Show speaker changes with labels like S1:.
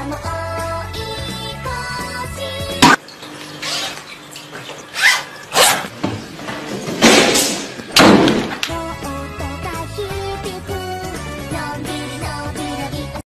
S1: I'm a